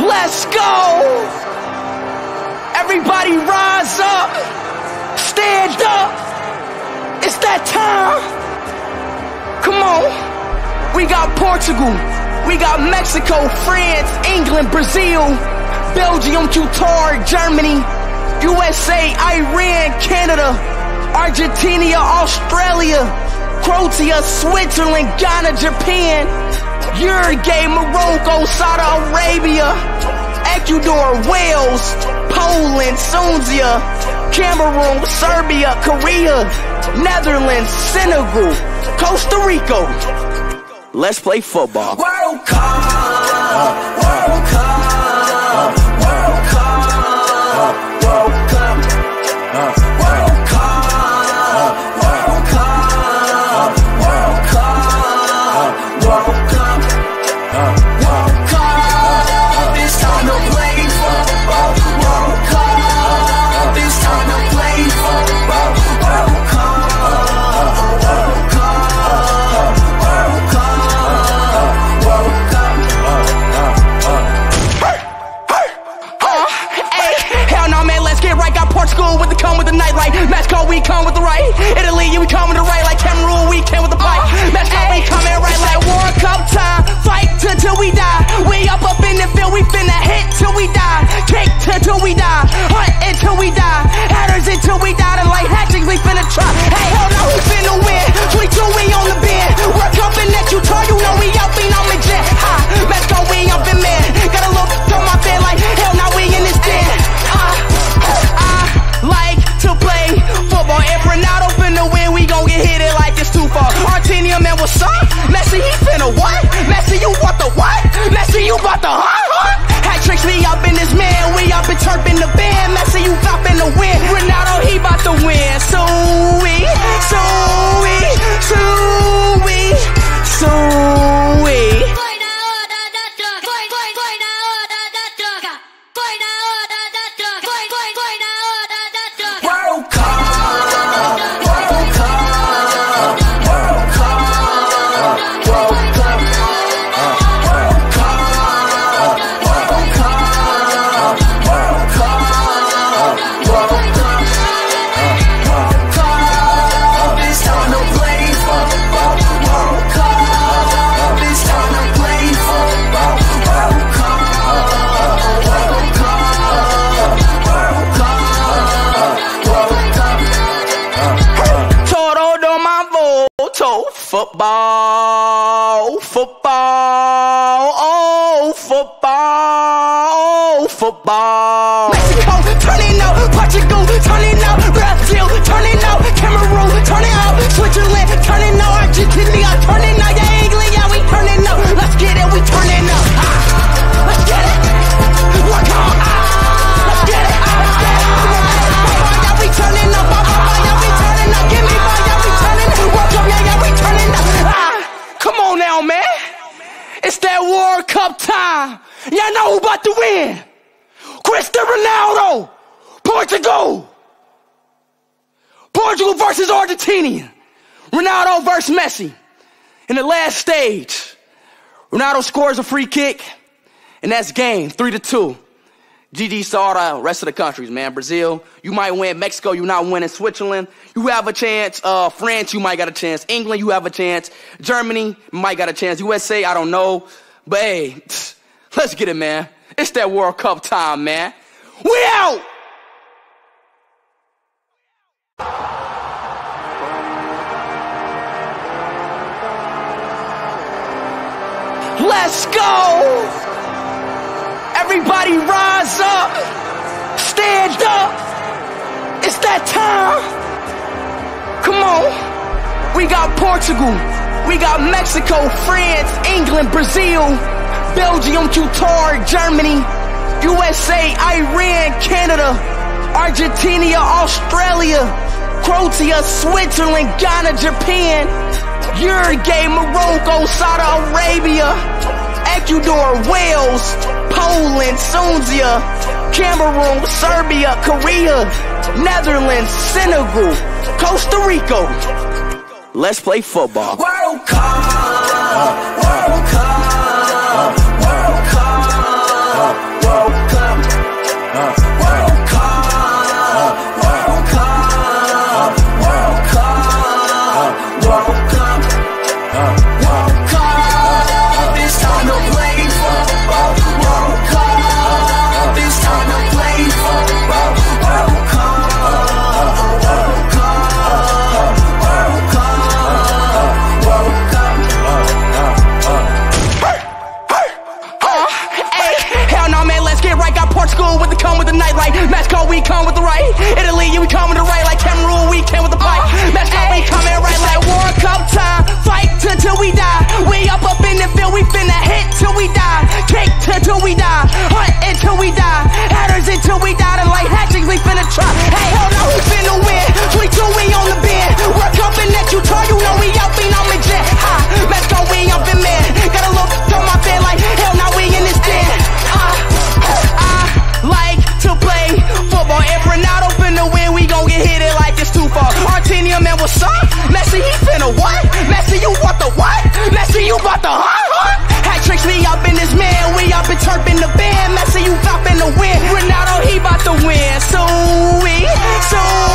Let's go! Everybody rise up! Stand up! It's that time! Come on! We got Portugal, we got Mexico, France, England, Brazil, Belgium, Qatar, Germany, USA, Iran, Canada, Argentina, Australia, Croatia, Switzerland, Ghana, Japan, Uruguay, Morocco, Saudi Arabia, Ecuador, Wales, Poland, Sunzia, Cameroon, Serbia, Korea, Netherlands, Senegal, Costa Rica. Let's play football. World Cup, World Cup, Football, football, win. Cristiano Ronaldo, Portugal. Portugal versus Argentina. Ronaldo versus Messi. In the last stage, Ronaldo scores a free kick, and that's game three to two. GG all the rest of the countries, man. Brazil, you might win. Mexico, you not winning. Switzerland, you have a chance. Uh, France, you might got a chance. England, you have a chance. Germany, might got a chance. USA, I don't know. But hey, let's get it, man. It's that World Cup time, man. We out! Let's go! Everybody rise up! Stand up! It's that time! Come on! We got Portugal, we got Mexico, France, England, Brazil, Belgium, Qatar, Germany, USA, Iran, Canada, Argentina, Australia, Croatia, Switzerland, Ghana, Japan, Uruguay, Morocco, Saudi Arabia, Ecuador, Wales, Poland, Sunzia, Cameroon, Serbia, Korea, Netherlands, Senegal, Costa Rica. Let's play football. World Cup, World Cup, yeah, we coming to right like Cameroon, we came with the bike. Uh-huh. Match up, we coming right like World Cup time. Fight till we die. We up up in the field, we finna hit till we die. Kick till we die. Hunt until we die. Hatters until we die. And like hatchings, we finna try. Hey, hold on, who finna the hard heart. Hat tricks, we up in this man. We up in turpin' the band. Messing you up in the wind. Ronaldo, he about to win. So we, so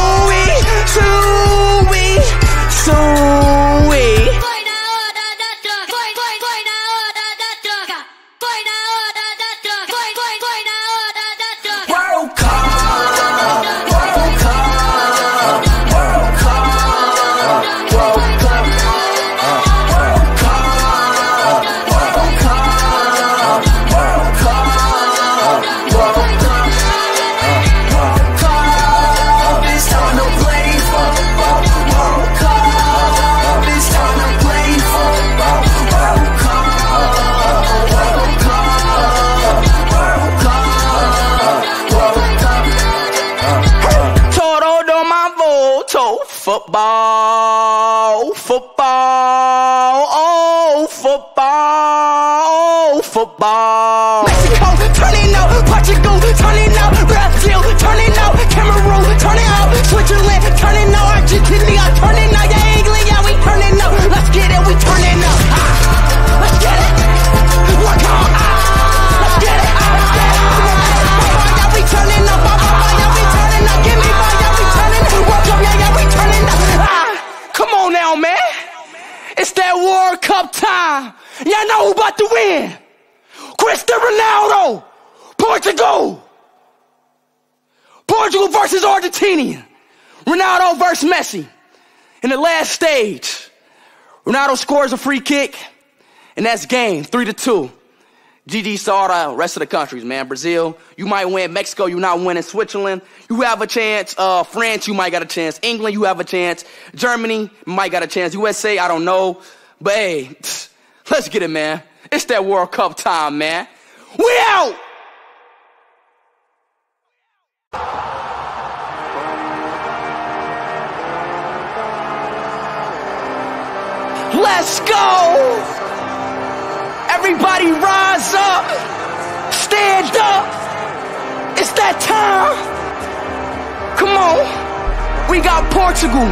Y'all know who about to win. Cristiano Ronaldo, Portugal. Portugal versus Argentina. Ronaldo versus Messi. In the last stage, Ronaldo scores a free kick, and that's game three to two. GG all the rest of the countries, man. Brazil, you might win. Mexico, you're not winning. Switzerland, you have a chance. Uh, France, you might got a chance. England, you have a chance. Germany, might got a chance. USA, I don't know. But hey, let's get it, man. It's that World Cup time, man. We out! Let's go! Everybody rise up! Stand up! It's that time! Come on! We got Portugal,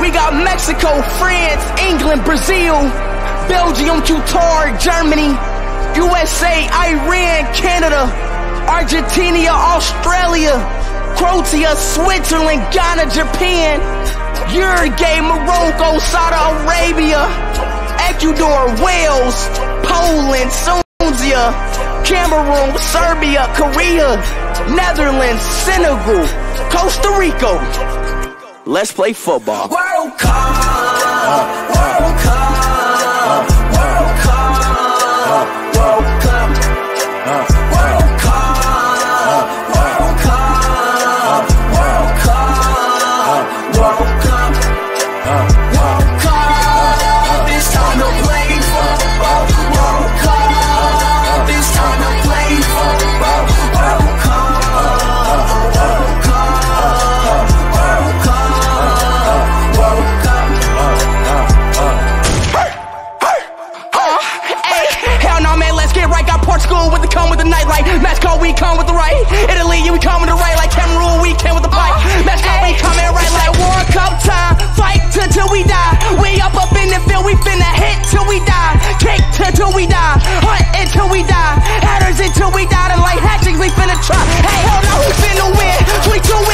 we got Mexico, France, England, Brazil, Belgium, Qatar, Germany, USA, Iran, Canada, Argentina, Australia, Croatia, Switzerland, Ghana, Japan, Uruguay, Morocco, Saudi Arabia, Ecuador, Wales, Poland, Tunisia, Cameroon, Serbia, Korea, Netherlands, Senegal, Costa Rica. Let's play football. World Cup, we come with the right. Italy, uh, we come with the right. Like Cameroon, we came with the pipe. Mexico, we coming right like World Cup time. Fight till, we die. We up up in the field, we finna hit till we die. Kick till, we die. Hunt until we die. Headers until we die. And like hatchings, we finna try. Hey, hell no, we finna win. we on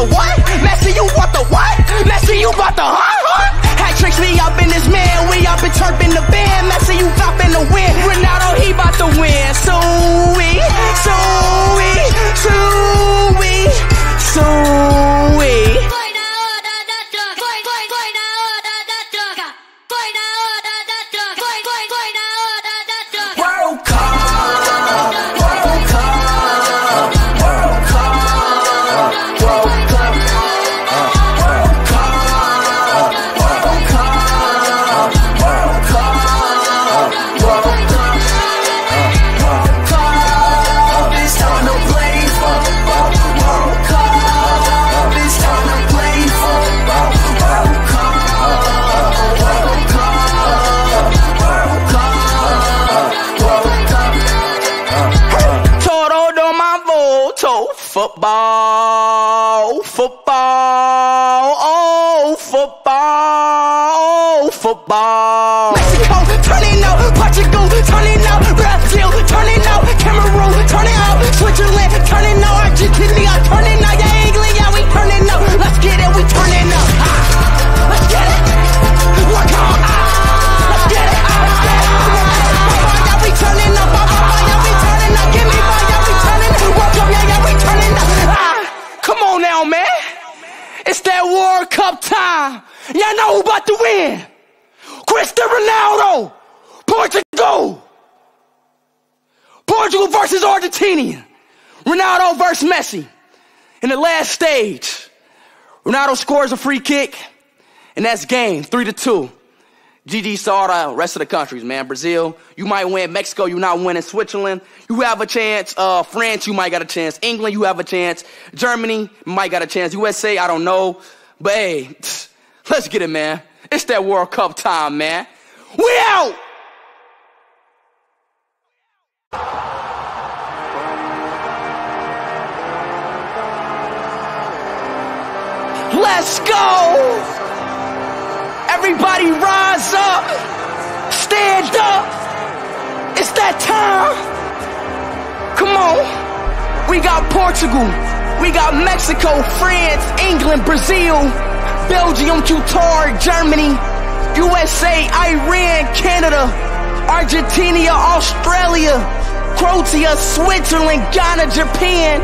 Messi, what? Messi, you want the what? Messi, you want the huh? huh? Hat tricks, we up in this man. We up in turpin' the band. Messi, you up the win. Ronaldo, he bout to win. So we, so we, so to win. Cristiano Ronaldo, Portugal. Portugal versus Argentina. Ronaldo versus Messi. In the last stage, Ronaldo scores a free kick, And that's game, three to two. GG saw the rest of the countries, man. Brazil, you might win. Mexico, you're not winning. Switzerland, you have a chance. Uh, France, you might got a chance. England, you have a chance. Germany, might got a chance. USA, I don't know. But hey, let's get it, man. It's that World Cup time, man. We out! Let's go! Everybody rise up! Stand up! It's that time! Come on! We got Portugal, we got Mexico, France, England, Brazil, Belgium, Qatar, Germany, USA, Iran, Canada, Argentina, Australia, Croatia, Switzerland, Ghana, Japan,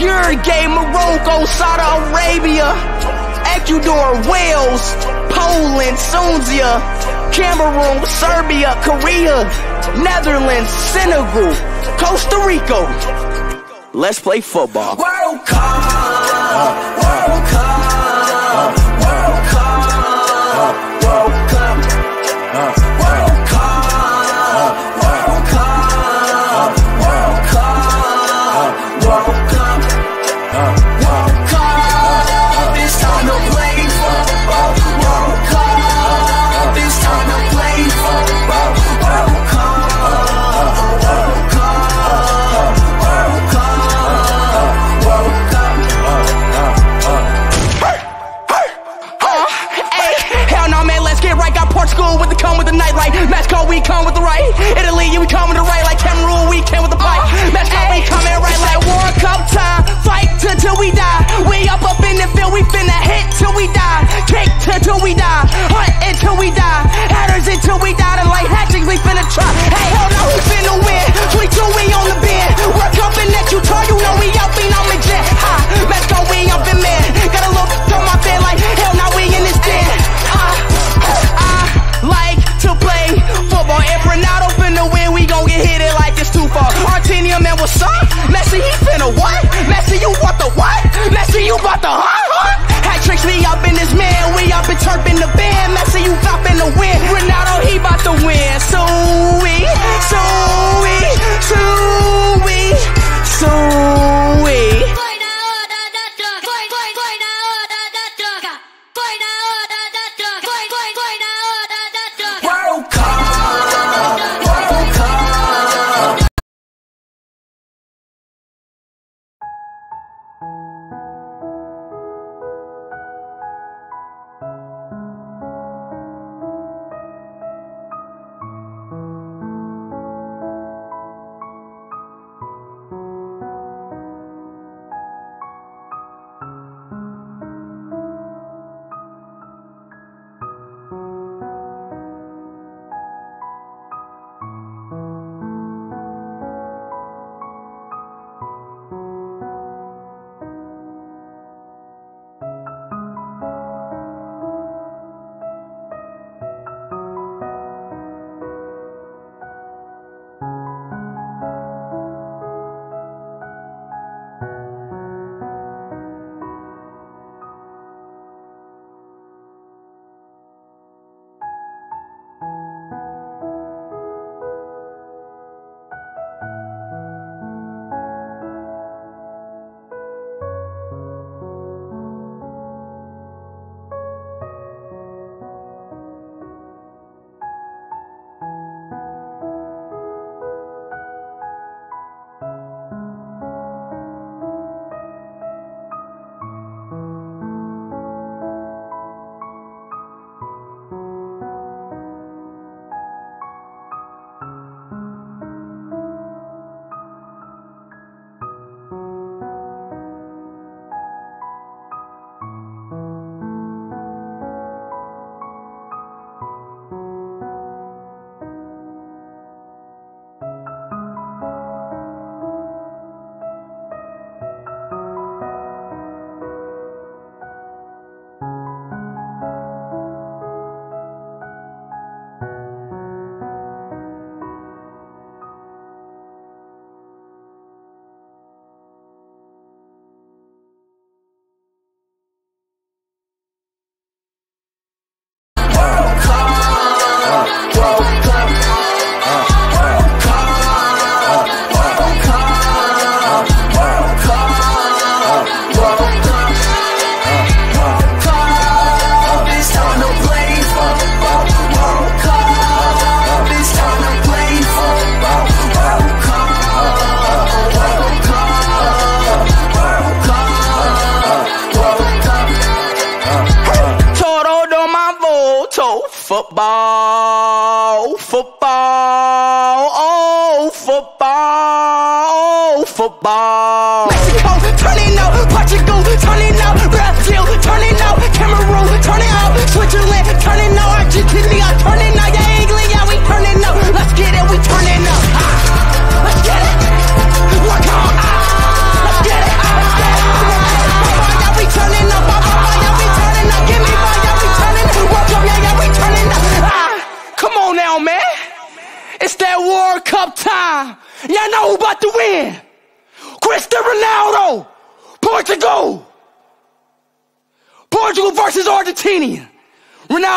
Uruguay, Morocco, Saudi Arabia, Ecuador, Wales, Poland, Sunzia, Cameroon, Serbia, Korea, Netherlands, Senegal, Costa Rica. Let's play football. World Cup,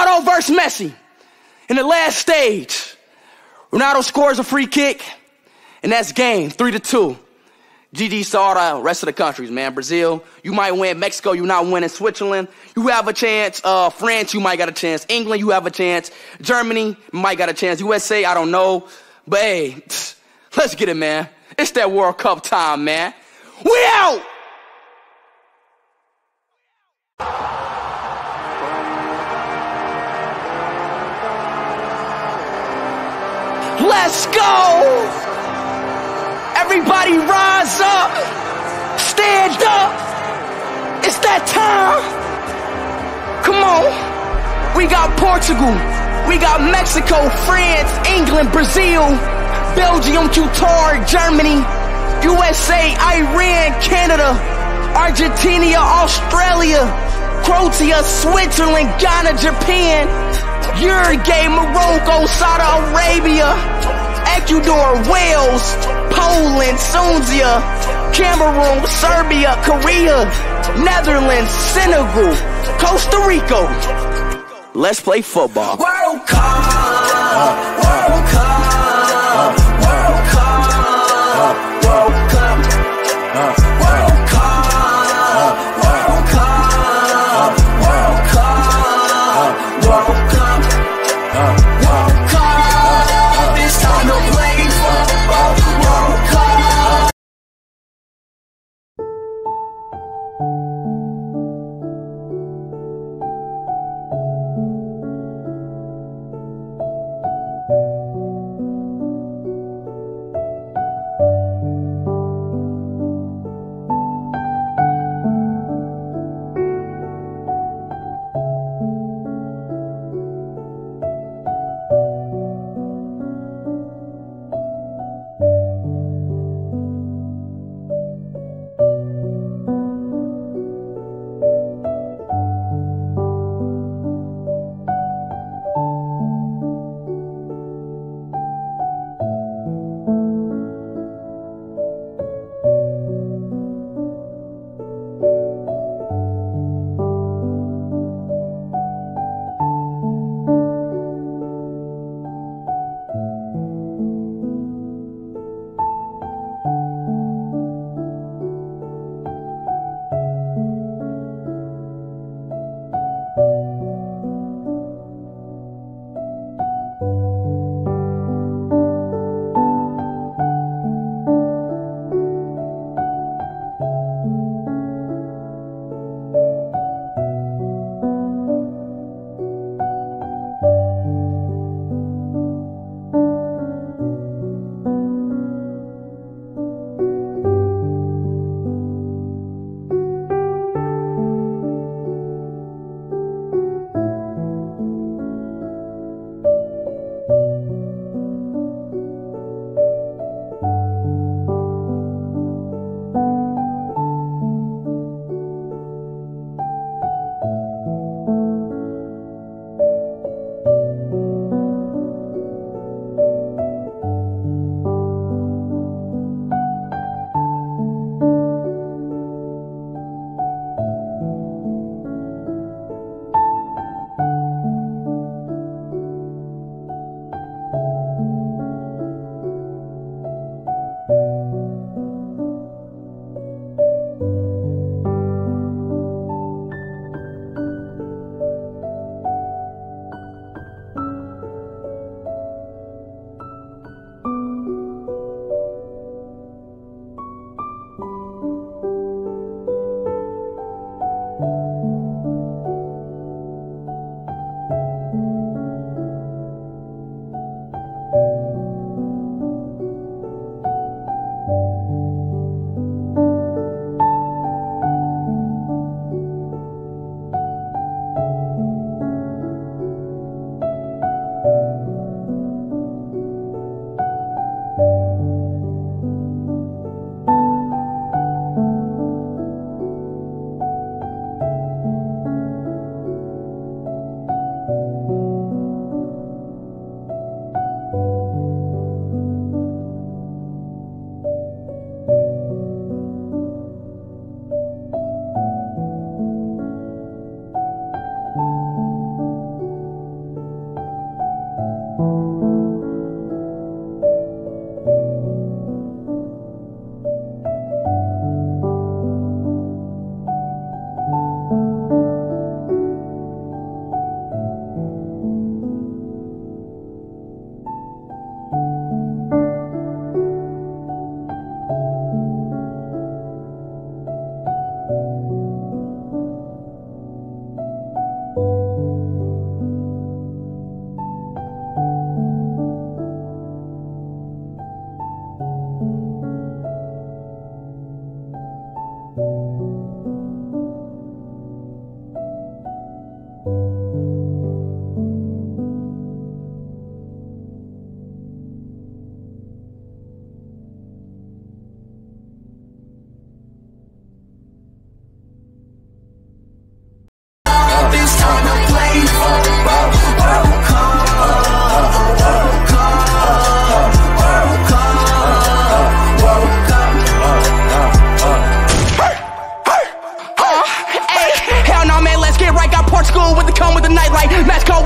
Ronaldo versus Messi. In the last stage, Ronaldo scores a free kick, and that's game three to two. GG saw the rest of the countries, man. Brazil, you might win. Mexico, you're not winning. Switzerland, you have a chance. Uh, France, you might got a chance. England, you have a chance. Germany, might got a chance. USA, I don't know. But hey, let's get it, man. It's that World Cup time, man. We out! Let's go! Everybody rise up! Stand up! It's that time! Come on! We got Portugal, we got Mexico, France, England, Brazil, Belgium, Qatar, Germany, USA, Iran, Canada, Argentina, Australia, Croatia, Switzerland, Ghana, Japan, Uruguay, Morocco, Saudi Arabia, Ecuador, Wales, Poland, Sunzia, Cameroon, Serbia, Korea, Netherlands, Senegal, Costa Rica. Let's play football. World Cup,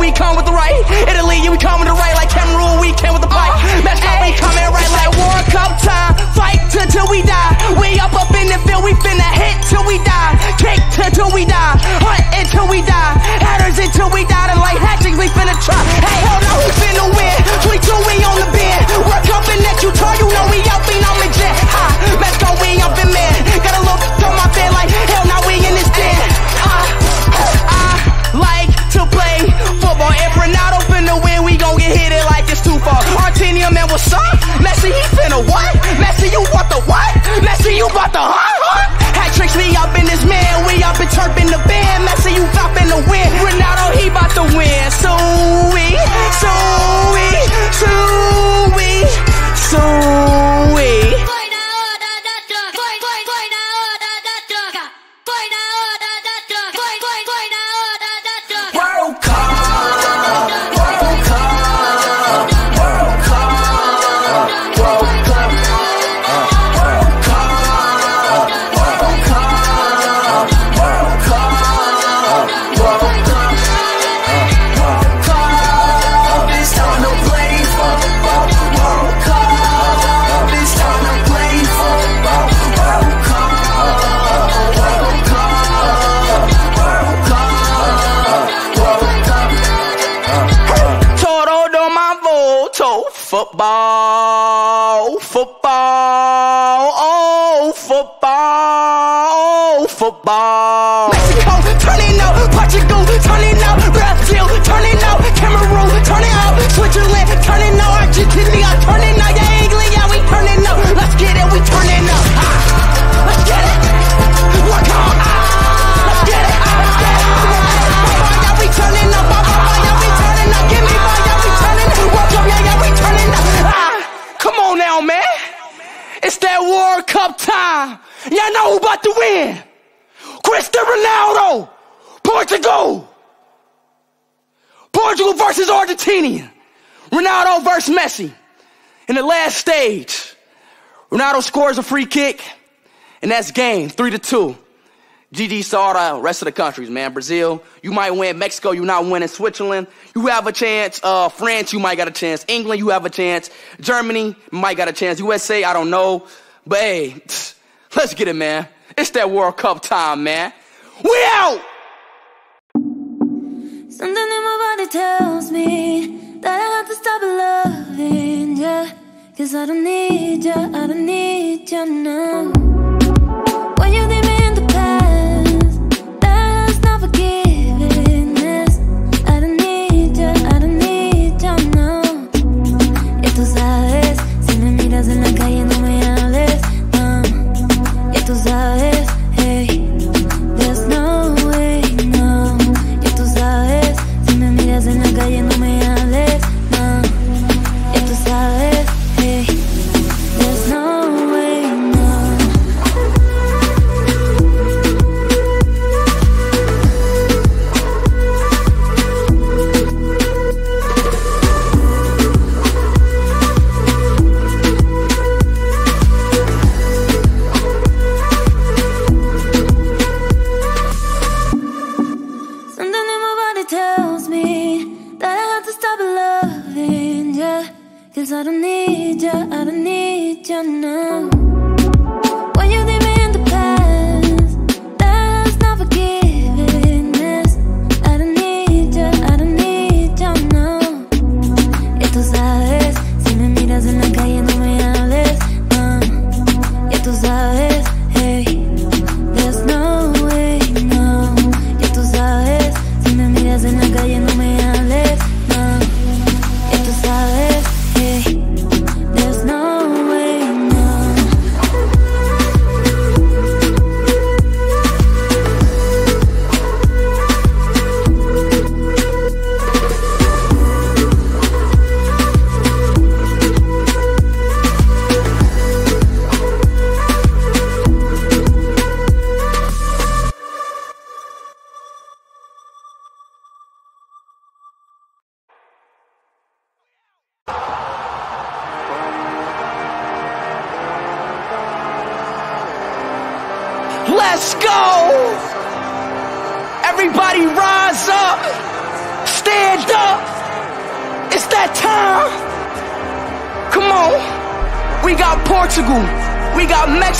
we come with the right. Italy, yeah, we come with the right. Like Cameroon, we came with the bite. Uh, oh, Match up, we coming right like World Cup time. Fight till we die. We up up in the field, we finna hit till we die. Kick till we die. Hunt until we die. Hatters until we die. And like hatchings, we finna try. Hey, hold on, we finna win. 22, we on the bend. World Cup and let you, turn. you know we up. Football, football, oh, football, oh, football. Mexico, turning up, Portugal, turning up, Brazil, turning up, Cameroon, turning up, Switzerland, turning up, Y'all know who about to win. Cristiano Ronaldo, Portugal. Portugal versus Argentina. Ronaldo versus Messi. In the last stage, Ronaldo scores a free kick, and that's game three to two. GG saw the rest of the countries, man. Brazil, you might win. Mexico, you're not winning. Switzerland, you have a chance. Uh, France, you might got a chance. England, you have a chance. Germany, might got a chance. USA, I don't know. But hey, let's get it, man. It's that World Cup time, man. We out! Something in my body tells me that I have to stop loving ya. Cause I don't need ya, I don't need ya.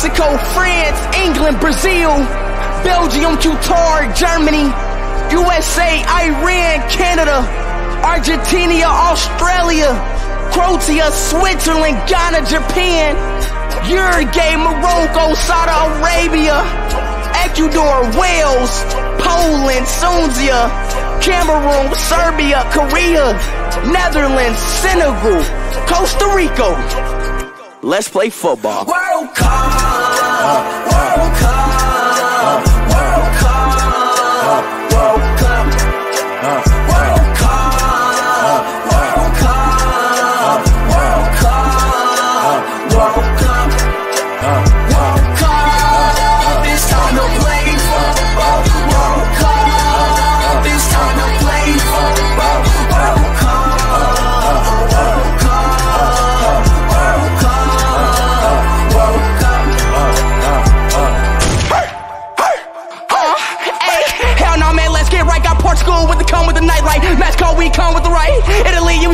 Mexico, France, England, Brazil, Belgium, Qatar, Germany, USA, Iran, Canada, Argentina, Australia, Croatia, Switzerland, Ghana, Japan, Uruguay, Morocco, Saudi Arabia, Ecuador, Wales, Poland, Sunzia, Cameroon, Serbia, Korea, Netherlands, Senegal, Costa Rica. Let's play football. World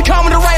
coming around.